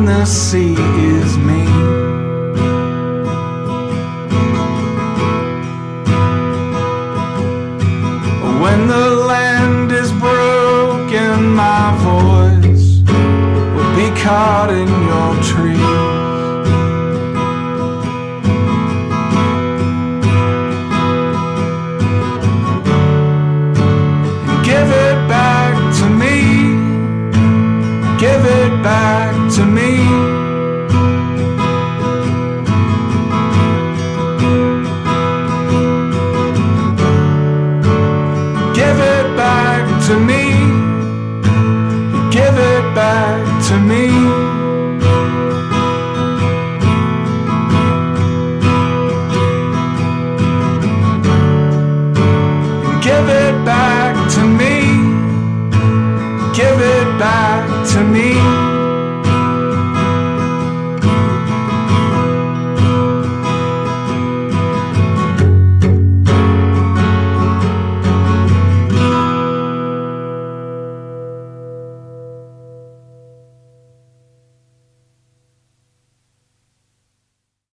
the sea is me. When the land is broken, my voice will be caught in your tree. To me. Give it back to me. Give it back to me. Give it back to me. Give it back to me.